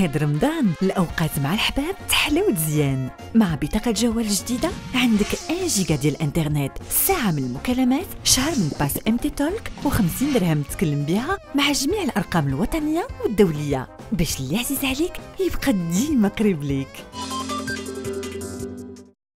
هاد رمضان الأوقات مع الحباب تحلى وتزيان مع بطاقة جوال جديدة عندك 1 جيجا ديال الإنترنت. ساعة من المكالمات شهر من Pass MT Talk و50 درهم تكلم بها مع جميع الأرقام الوطنية والدولية. باش اللي عزيز عليك يبقى ديما قريب ليك.